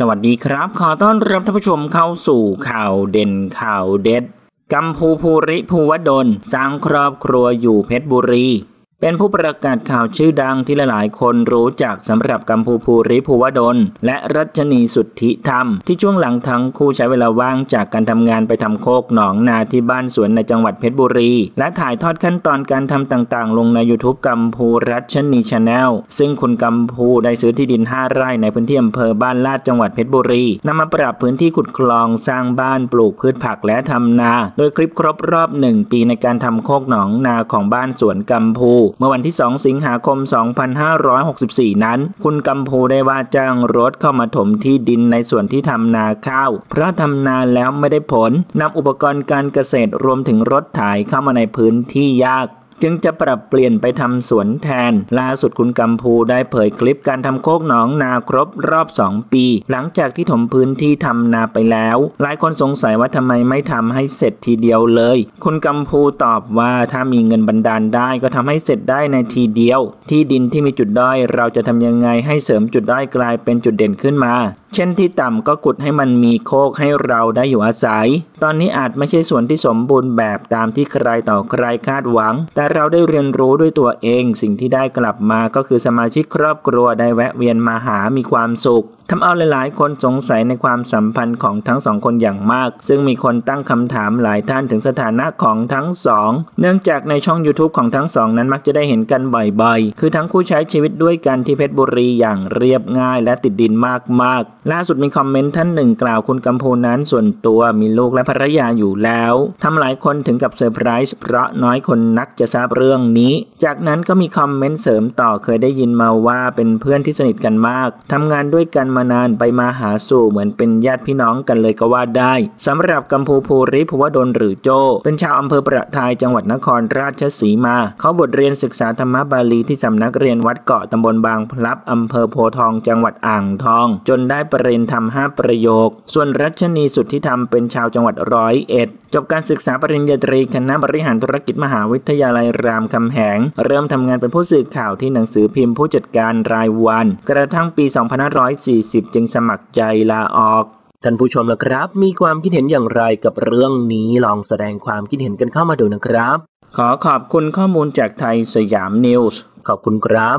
สวัสดีครับ ขอต้อนรับท่านผู้ชมเข้าสู่ข่าวเด่นข่าวเด็ดกัมพูภูริภูวดลสร้างครอบครัวอยู่เพชรบุรี เป็นผู้ประกาศข่าวชื่อดังที่หลายๆ คนรู้จักสำหรับกัมพูภูริภูวดล และรัชนีสุทธิธรรม ที่ช่วงหลังทั้งคู่ใช้เวลาว่างจากการทำงานไปทำโคกหนองนาที่บ้านสวนในจังหวัดเพชรบุรี และถ่ายทอดขั้นตอนการทำต่างๆ ลงใน YouTube กัมพูรัชนีชาแนลซึ่งคุณกัมพูได้ซื้อที่ดิน 5 ไร่ในพื้นที่อำเภอบ้านลาดจังหวัดเพชรบุรีนำมาปรับพื้นที่ขุดคลองสร้างบ้านปลูกพืชผักและทำนา โดยคลิปครบรอบหนึ่งปีในการทำโคกหนองนาของบ้านสวนกัมพูเมื่อวันที่ 2 สิงหาคม 2564 นั้น คุณกัมพูได้ว่าจ้างรถเข้ามาถมที่ดินในส่วนที่ทำนาข้าว เพราะทำนาแล้วไม่ได้ผลนำอุปกรณ์การเกษตรรวมถึงรถถ่ายเข้ามาในพื้นที่ยาก จึงจะปรับเปลี่ยนไปทำสวนแทน ล่าสุดคุณกัมพูได้เผยคลิปการทำโคกหนองนาครบรอบ 2 ปี หลังจากที่ถมพื้นที่ทำนาไปแล้ว หลายคนสงสัยว่าทำไมไม่ทำให้เสร็จทีเดียวเลย คุณกัมพูตอบว่าถ้ามีเงินบันดาลได้ก็ทำให้เสร็จได้ในทีเดียว ที่ดินที่มีจุดด้อยเราจะทำยังไงให้เสริมจุดด้อยกลายเป็นจุดเด่นขึ้นมา เช่นที่ต่ำก็กุดให้มันมีโคกให้เราได้อยู่อาศัย ตอนนี้อาจไม่ใช่ส่วนที่สมบูรณ์แบบตามที่ใครต่อใครคาดหวัง แต่เราได้เรียนรู้ด้วยตัวเอง สิ่งที่ได้กลับมาก็คือสมาชิกครอบครัวได้แวะเวียนมาหามีความสุข ทำเอาหลายๆ คนสงสัยในความสัมพันธ์ของทั้งสองคนอย่างมาก ซึ่งมีคนตั้งคำถามหลายท่านถึงสถานะของทั้งสองเนื่องจากในช่อง YouTube ของทั้งสองนั้นมักจะได้เห็นกันบ่อยๆ คือทั้งคู่ใช้ชีวิตด้วยกันที่เพชรบุรีอย่างเรียบง่ายและติดดินมากๆ ล่าสุดมีคอมเมนต์ท่านหนึ่งกล่าวคุณกัมพูนั้นส่วนตัวมีลูกและภรรยาอยู่แล้วทำหลายคนถึงกับเซอร์ไพรส์เพราะน้อยคนนักจะทราบเรื่องนี้ จากนั้นก็มีคอมเมนต์เสริมต่อเคยได้ยินมาว่าเป็นเพื่อนที่สนิทกันมากทำงานด้วยกันมานานไปมาหาสู่เหมือนเป็นญาติพี่น้องกันเลยก็ว่าได้สำหรับกัมพูภูริภวดลหรือโจ เป็นชาวอำเภอประทายจังหวัดนครราชสีมา เขาบทเรียนศึกษาธรรมบาลีที่สำนักเรียนวัดเกาะตำบลบางพลับอำเภอโพทองจังหวัดอ่างทอง จนได้ประเรียนทำห้าประโยค ส่วนรัชนีสุดที่ทำเป็นชาวจังหวัดร้อยเอ็ดจบการศึกษาปริญญาตรีคณะบริหารธุรกิจมหาวิทยาลัยรามคำแหง เริ่มทำงานเป็นผู้สื่อข่าวที่หนังสือพิมพ์ผู้จัดการรายวัน กระทั่งปี 2540จึงสมัครใจลาออก ท่านผู้ชมละครับ มีความคิดเห็นอย่างไรกับเรื่องนี้ลองแสดงความคิดเห็นกันเข้ามาดูนะครับ ขอขอบคุณข้อมูลจากไทยสยามนิวส์ขอบคุณครับ